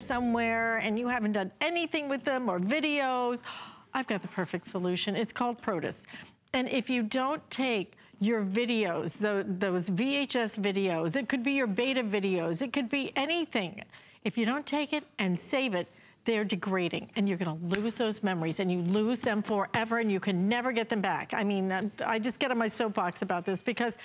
somewhere and you haven't done anything with them or videos, I've got the perfect solution. It's called Protis. And if you don't take your videos, the, those VHS videos, it could be your beta videos, it could be anything. If you don't take it and save it, they're degrading and you're gonna lose those memories and you lose them forever and you can never get them back. I mean, I just get on my soapbox about this because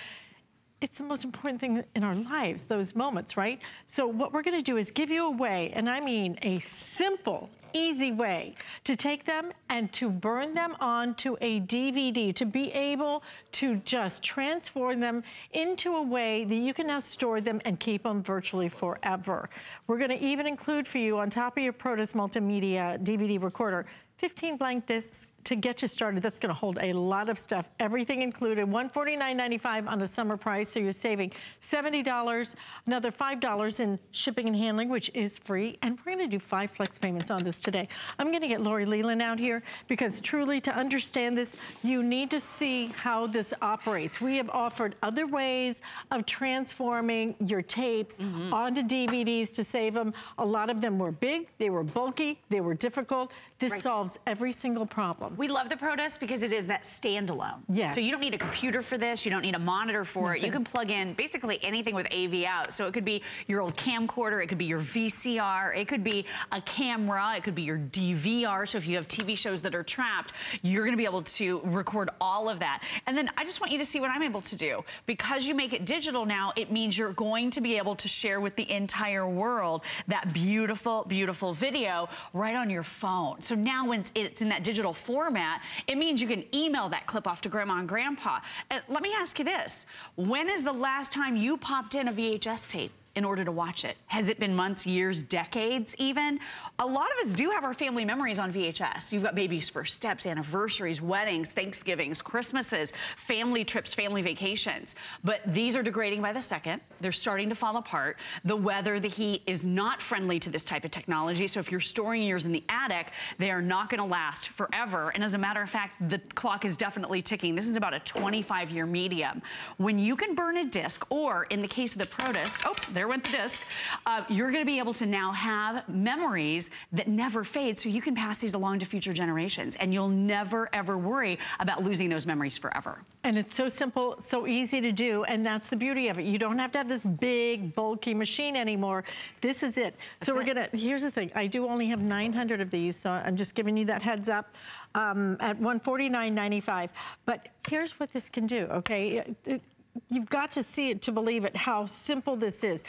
it's the most important thing in our lives, those moments, right? So what we're gonna do is give you a way, and I mean a simple, easy way to take them and to burn them onto a DVD, to be able to just transform them into a way that you can now store them and keep them virtually forever. We're gonna even include for you on top of your Protis Multimedia DVD recorder, 15 blank discs to get you started. That's gonna hold a lot of stuff, everything included. $149.95 on a summer price, so you're saving $70, another $5 in shipping and handling, which is free. And we're gonna do five flex payments on this today. I'm gonna get Lori Leland out here because truly to understand this, you need to see how this operates. We have offered other ways of transforming your tapes mm -hmm. onto DVDs to save them. A lot of them were big, they were bulky, they were difficult. This right. solves every single problem. We love the Protis because it is that standalone. Yes. So you don't need a computer for this. You don't need a monitor for Nothing. it. You can plug in basically anything with AV out. So it could be your old camcorder. It could be your VCR. It could be a camera. It could be your DVR. So if you have TV shows that are trapped, you're going to be able to record all of that. And then I just want you to see what I'm able to do. Because you make it digital now, it means you're going to be able to share with the entire world that beautiful, beautiful video right on your phone. So now when it's in that digital format, format, it means you can email that clip off to grandma and grandpa. Uh, let me ask you this. When is the last time you popped in a VHS tape? In order to watch it? Has it been months, years, decades even? A lot of us do have our family memories on VHS. You've got babies' first steps, anniversaries, weddings, Thanksgivings, Christmases, family trips, family vacations. But these are degrading by the second. They're starting to fall apart. The weather, the heat is not friendly to this type of technology. So if you're storing yours in the attic, they are not gonna last forever. And as a matter of fact, the clock is definitely ticking. This is about a 25 year medium. When you can burn a disc, or in the case of the Protis, oh, there there went the disc. Uh, you're gonna be able to now have memories that never fade so you can pass these along to future generations and you'll never ever worry about losing those memories forever. And it's so simple, so easy to do, and that's the beauty of it. You don't have to have this big, bulky machine anymore. This is it. That's so we're it. gonna, here's the thing, I do only have 900 of these, so I'm just giving you that heads up. Um, at 149.95. But here's what this can do, okay? It, you've got to see it to believe it, how simple this is.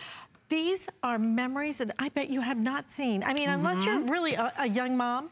These are memories that I bet you have not seen. I mean, mm -hmm. unless you're mm-hmm. really a, a young mom,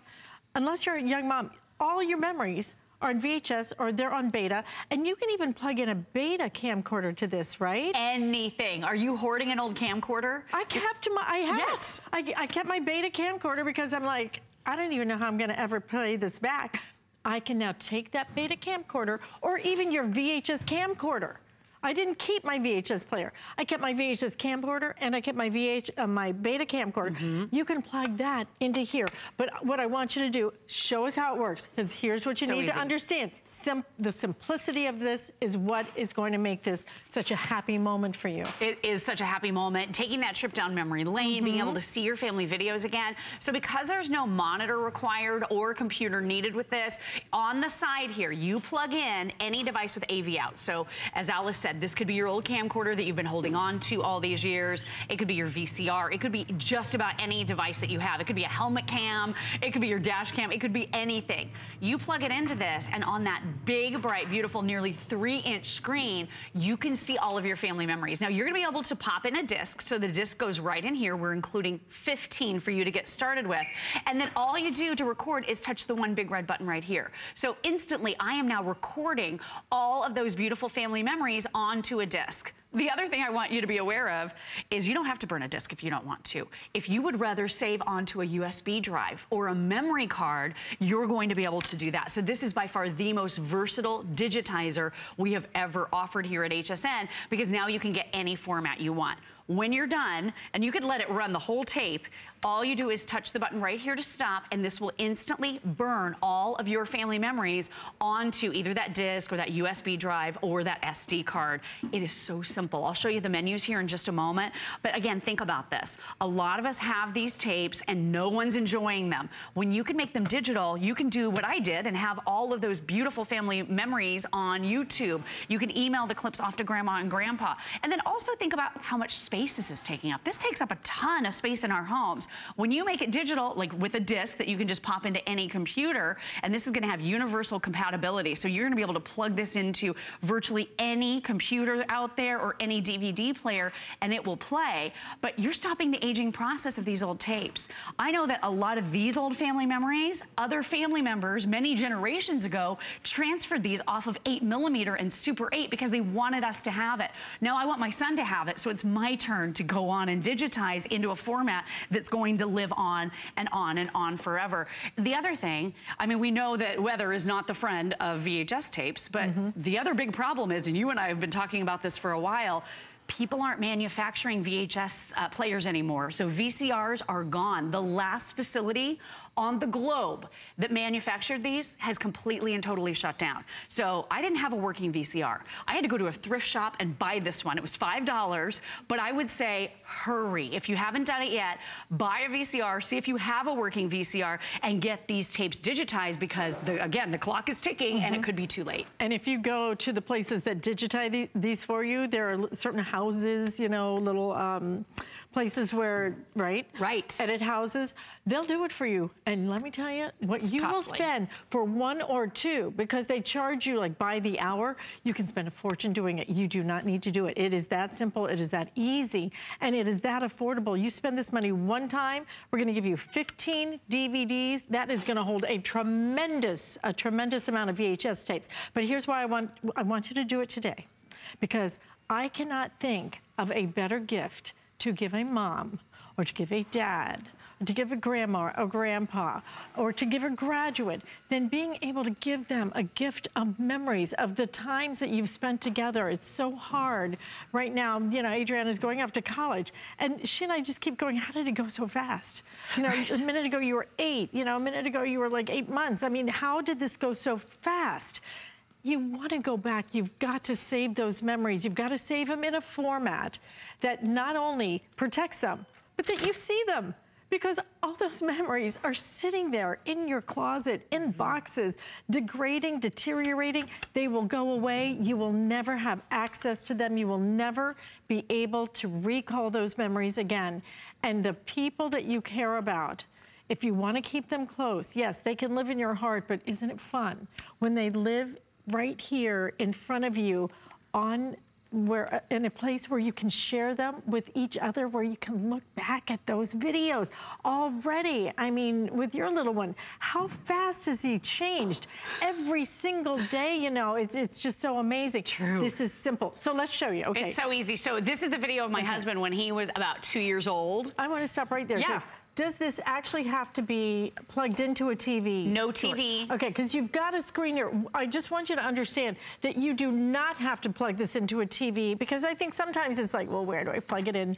unless you're a young mom, all your memories are on VHS or they're on beta. And you can even plug in a beta camcorder to this, right? Anything. Are you hoarding an old camcorder? I kept my, I have. Yes. I, I kept my beta camcorder because I'm like, I don't even know how I'm gonna ever play this back. I can now take that beta camcorder or even your VHS camcorder I didn't keep my VHS player. I kept my VHS camcorder and I kept my VH, uh, my beta camcorder. Mm -hmm. You can plug that into here. But what I want you to do, show us how it works. Because here's what you so need easy. to understand. Sim the simplicity of this is what is going to make this such a happy moment for you. It is such a happy moment. Taking that trip down memory lane, mm -hmm. being able to see your family videos again. So because there's no monitor required or computer needed with this, on the side here, you plug in any device with AV out. So as Alyce said, said, this could be your old camcorder that you've been holding on to all these years. It could be your VCR. It could be just about any device that you have. It could be a helmet cam. It could be your dash cam. It could be anything. You plug it into this and on that big, bright, beautiful, nearly three inch screen, you can see all of your family memories. Now you're gonna be able to pop in a disc. So the disc goes right in here. We're including 15 for you to get started with. And then all you do to record is touch the one big red button right here. So instantly I am now recording all of those beautiful family memories onto a disk. The other thing I want you to be aware of is you don't have to burn a disk if you don't want to. If you would rather save onto a USB drive or a memory card, you're going to be able to do that. So this is by far the most versatile digitizer we have ever offered here at HSN because now you can get any format you want when you're done, and you could let it run the whole tape, All you do is touch the button right here to stop, and this will instantly burn all of your family memories onto either that disk or that USB drive or that SD card. It is so simple. I'll show you the menus here in just a moment. But again, think about this. A lot of us have these tapes and no one's enjoying them. When you can make them digital, you can do what I did and have all of those beautiful family memories on YouTube. You can email the clips off to grandma and grandpa. And then also think about how much space this is taking up. This takes up a ton of space in our homes. When you make it digital, like with a disc that you can just pop into any computer, and this is gonna have universal compatibility. So you're gonna be able to plug this into virtually any computer out there or any DVD player, and it will play. But you're stopping the aging process of these old tapes. I know that a lot of these old family memories, other family members many generations ago transferred these off of 8 millimeter and Super 8 because they wanted us to have it. Now I want my son to have it, so it's my turn to go on and digitize into a format that's going to live on and on and on forever. The other thing, I mean, we know that weather is not the friend of VHS tapes, but mm -hmm. the other big problem is, and you and I have been talking about this for a while, people aren't manufacturing VHS uh, players anymore. So VCRs are gone. The last facility on the globe that manufactured these has completely and totally shut down. So I didn't have a working VCR. I had to go to a thrift shop and buy this one. It was $5, but I would say hurry. If you haven't done it yet, buy a VCR, see if you have a working VCR and get these tapes digitized because the, again, the clock is ticking mm -hmm. and it mm-hmm. could be too late. And if you go to the places that digitize these for you, there are certain houses, you know, little um, places where, right? Right. Edit houses, they'll do it for you. And let me tell you, what it's you costly. will spend for one or two, because they charge you like by the hour, you can spend a fortune doing it. You do not need to do it. It is that simple, it is that easy, and it is that affordable. You spend this money one time, we're gonna give you 15 DVDs. That is gonna hold a tremendous, a tremendous amount of VHS tapes. But here's why I want, I want you to do it today. Because I cannot think of a better gift to give a mom or to give a dad or to give a grandma or grandpa or to give a graduate, then being able to give them a gift of memories of the times that you've spent together. It's so hard right now. You know, Adrienne is going off to college and she and I just keep going, how did it go so fast? You know, right. a minute ago you were eight, you know, a minute ago you were like eight months. I mean, how did this go so fast? You want to go back, you've got to save those memories. You've got to save them in a format that not only protects them, but that you see them because all those memories are sitting there in your closet, in boxes, degrading, deteriorating. They will go away. You will never have access to them. You will never be able to recall those memories again. And the people that you care about, if you want to keep them close, yes, they can live in your heart, but isn't it fun when they live right here in front of you on where uh, in a place where you can share them with each other, where you can look back at those videos already. I mean, with your little one, how fast has he changed? Every single day, you know, it's, it's just so amazing. True. This is simple. So let's show you, okay. It's so easy. So this is the video of my okay. husband when he was about two years old. I want to stop right there. Yeah. Does this actually have to be plugged into a TV? No TV. Okay, because you've got a screen here. I just want you to understand that you do not have to plug this into a TV because I think sometimes it's like, well, where do I plug it in?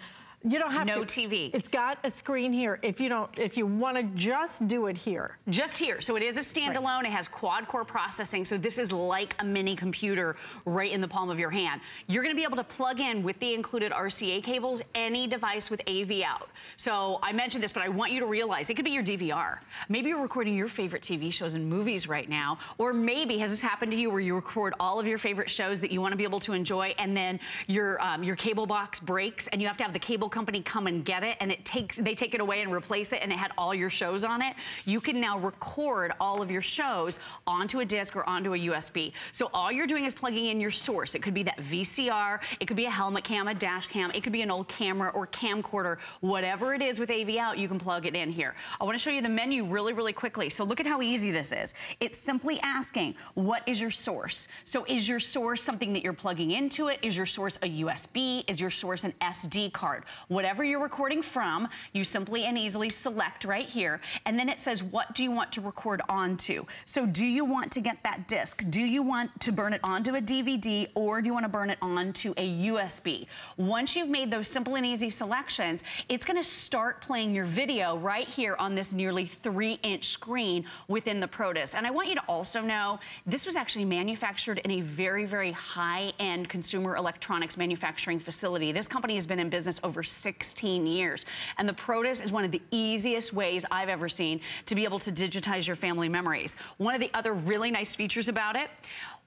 You don't have no to. No TV. It's got a screen here. If you don't, if you want to just do it here. Just here. So it is a standalone. Right. It has quad core processing. So this is like a mini computer right in the palm of your hand. You're going to be able to plug in with the included RCA cables any device with AV out. So I mentioned this, but I want you to realize it could be your DVR. Maybe you're recording your favorite TV shows and movies right now. Or maybe has this happened to you where you record all of your favorite shows that you want to be able to enjoy and then your um, your cable box breaks and you have to have the cable company come and get it and it takes they take it away and replace it and it had all your shows on it, you can now record all of your shows onto a disc or onto a USB. So all you're doing is plugging in your source. It could be that VCR, it could be a helmet cam, a dash cam, it could be an old camera or camcorder, whatever it is with AV out, you can plug it in here. I wanna show you the menu really, really quickly. So look at how easy this is. It's simply asking, what is your source? So is your source something that you're plugging into it? Is your source a USB? Is your source an SD card? Whatever you're recording from, you simply and easily select right here. And then it says, what do you want to record onto? So do you want to get that disc? Do you want to burn it onto a DVD or do you want to burn it onto a USB? Once you've made those simple and easy selections, it's going to start playing your video right here on this nearly three inch screen within the Protis. And I want you to also know this was actually manufactured in a very, very high end consumer electronics manufacturing facility. This company has been in business over 16 years. And the Protis is one of the easiest ways I've ever seen to be able to digitize your family memories. One of the other really nice features about it,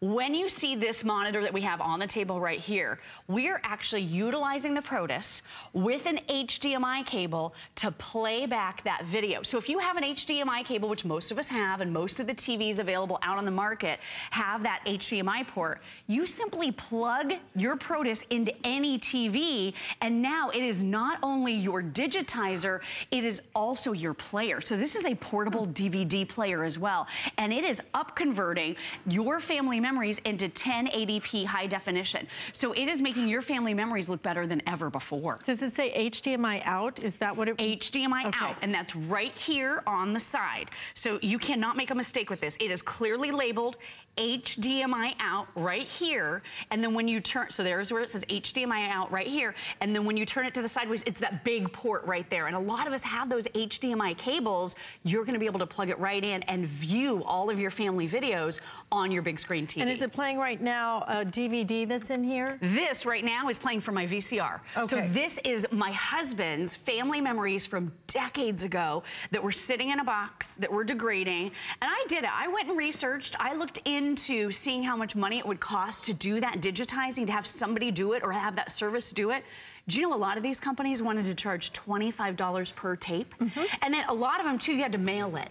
when you see this monitor that we have on the table right here, we are actually utilizing the Protis with an HDMI cable to play back that video. So if you have an HDMI cable, which most of us have, and most of the TVs available out on the market have that HDMI port, you simply plug your Protis into any TV, and now it is not only your digitizer, it is also your player. So this is a portable DVD player as well, and it is up converting your family memories into 1080p high definition. So it is making your family memories look better than ever before. Does it say HDMI out? Is that what it? HDMI okay. out, and that's right here on the side. So you cannot make a mistake with this. It is clearly labeled HDMI out right here. And then when you turn, so there's where it says HDMI out right here. And then when you turn it to the sideways, it's that big port right there. And a lot of us have those HDMI cables. You're gonna be able to plug it right in and view all of your family videos on your big screen TV. And is it playing right now a DVD that's in here? This right now is playing from my VCR. Okay. So this is my husband's family memories from decades ago that were sitting in a box that were degrading. And I did it. I went and researched. I looked into seeing how much money it would cost to do that digitizing, to have somebody do it or have that service do it, do you know a lot of these companies wanted to charge $25 per tape? Mm -hmm. And then a lot of them too, you had to mail it.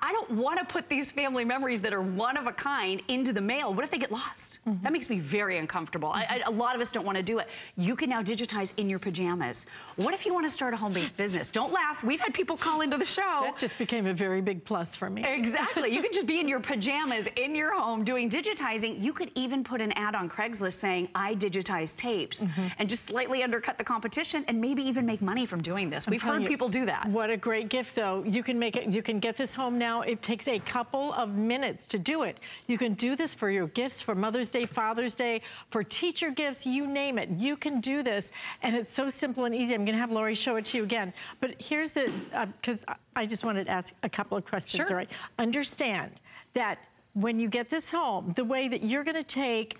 I don't want to put these family memories that are one of a kind into the mail. What if they get lost? Mm -hmm. That makes me very uncomfortable. Mm -hmm. I, I, a lot of us don't want to do it. You can now digitize in your pajamas. What if you want to start a home-based business? Don't laugh. We've had people call into the show. That just became a very big plus for me. Exactly. you can just be in your pajamas in your home doing digitizing. You could even put an ad on Craigslist saying, I digitize tapes, mm -hmm. and just slightly undercut the competition and maybe even make money from doing this. We've heard you, people do that. What a great gift, though. You can make it. You can get this home home now. It takes a couple of minutes to do it. You can do this for your gifts, for Mother's Day, Father's Day, for teacher gifts, you name it. You can do this, and it's so simple and easy. I'm gonna have Lori show it to you again. But here's the, because uh, I just wanted to ask a couple of questions, sure. all right? Understand that when you get this home, the way that you're gonna take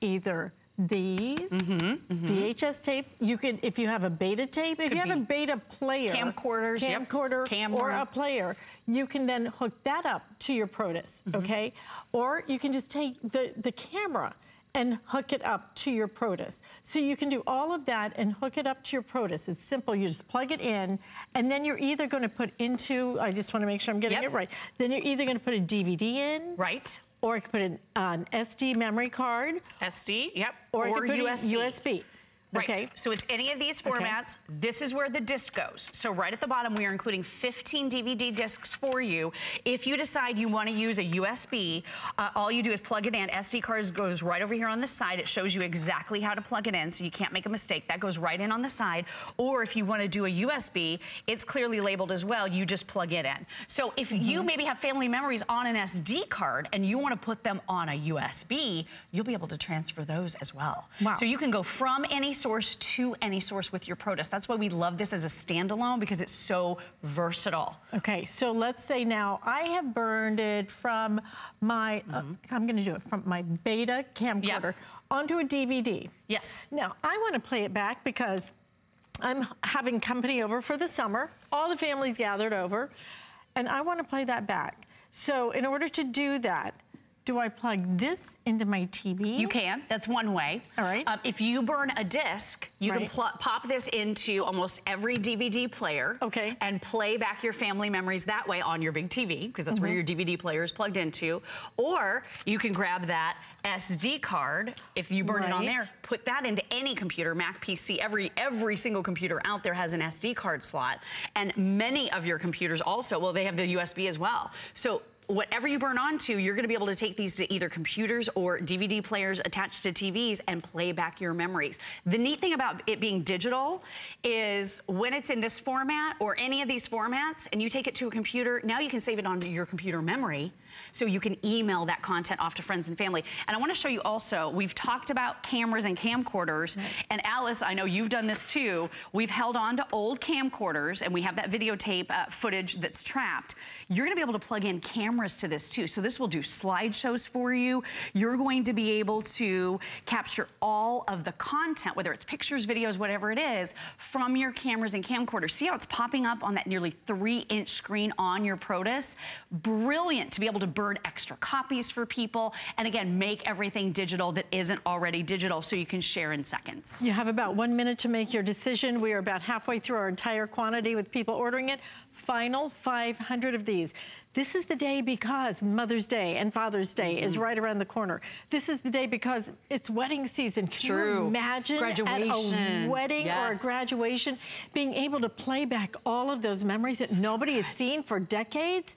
either these mm -hmm, mm -hmm. VHS tapes. You can, if you have a beta tape, if Could you have a beta player, camcorders, camcorder, yep. or a player, you can then hook that up to your Protis, mm -hmm. okay? Or you can just take the, the camera and hook it up to your Protis. So you can do all of that and hook it up to your Protis. It's simple. You just plug it in, and then you're either going to put into, I just want to make sure I'm getting yep. it right, then you're either going to put a DVD in. Right or I could put an, an SD memory card. SD, yep. Or, or USB. USB. Right. Okay. So it's any of these formats. Okay. This is where the disc goes. So right at the bottom, we are including 15 DVD discs for you. If you decide you want to use a USB, uh, all you do is plug it in. SD cards goes right over here on the side. It shows you exactly how to plug it in, so you can't make a mistake. That goes right in on the side. Or if you want to do a USB, it's clearly labeled as well. You just plug it in. So if mm -hmm. you maybe have family memories on an SD card and you want to put them on a USB, you'll be able to transfer those as well. Wow. So you can go from any source to any source with your Protis. That's why we love this as a standalone because it's so versatile. Okay, so let's say now I have burned it from my, mm -hmm. uh, mm-hmm. I'm gonna do it from my beta camcorder yep. onto a DVD. Yes. Now, I wanna play it back because I'm having company over for the summer. All the families gathered over, and I wanna play that back. So in order to do that, do I plug this into my TV? You can. That's one way. All right. Um, if you burn a disc, you right. can pop this into almost every DVD player. Okay. And play back your family memories that way on your big TV, because that's mm -hmm. where mm-hmm. your DVD player is plugged into. Or you can grab that SD card, if you burn right. it on there, put that into any computer, Mac, PC, every, every single computer out there has an SD card slot. And many of your computers also, well, they have the USB as well. So whatever you burn onto, you're gonna be able to take these to either computers or DVD players attached to TVs and play back your memories. The neat thing about it being digital is when it's in this format or any of these formats and you take it to a computer, now you can save it onto your computer memory so you can email that content off to friends and family. And I wanna show you also, we've talked about cameras and camcorders, right. and Alyce, I know you've done this too. We've held on to old camcorders and we have that videotape uh, footage that's trapped. You're gonna be able to plug in cameras to this too. So this will do slideshows for you. You're going to be able to capture all of the content, whether it's pictures, videos, whatever it is, from your cameras and camcorders. See how it's popping up on that nearly three inch screen on your Protis? Brilliant to be able to burn extra copies for people. And again, make everything digital that isn't already digital so you can share in seconds. You have about one minute to make your decision. We are about halfway through our entire quantity with people ordering it. Final 500 of these. This is the day because Mother's Day and Father's Day mm -hmm. is mm-hmm. right around the corner. This is the day because it's wedding season. Can True. you imagine graduation. at a wedding yes. or a graduation being able to play back all of those memories that so nobody good. has seen for decades?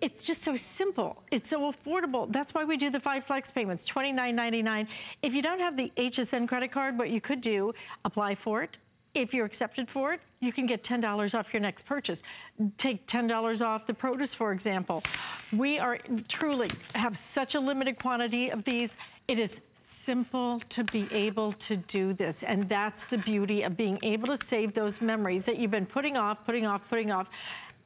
It's just so simple. It's so affordable. That's why we do the five flex payments, $29.99. If you don't have the HSN credit card, what you could do, apply for it. If you're accepted for it, you can get $10 off your next purchase. Take $10 off the Protis, for example. We are truly have such a limited quantity of these. It is simple to be able to do this. And that's the beauty of being able to save those memories that you've been putting off, putting off, putting off.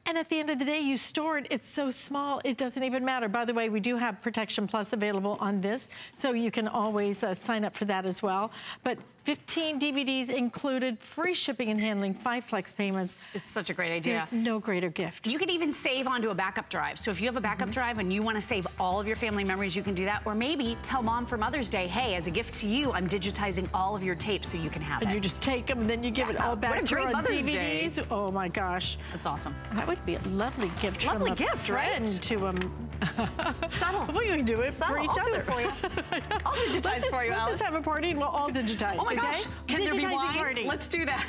And at the end of the day, you store it. It's so small, it doesn't even matter. By the way, we do have Protection Plus available on this, so you can always uh, sign up for that as well. But 15 DVDs included, free shipping and handling, five flex payments. It's such a great idea. There's no greater gift. You can even save onto a backup drive. So if you have a backup mm -hmm. drive and you want to save all of your family memories, you can do that. Or maybe tell mom for Mother's Day, hey, as a gift to you, I'm digitizing all of your tapes so you can have and it. And you just take them and then you give yeah, it all back to her on Mother's DVDs. Day. Oh my gosh. That's awesome. That would be a lovely gift lovely from a gift, friend right? to um Subtle. we can do it Subtle. for each I'll other. Do it for you. I'll digitize let's for you, Let's Alyce. just have a party and we'll all digitize. Oh my? Gosh. Can there be wine? Party. Let's do that.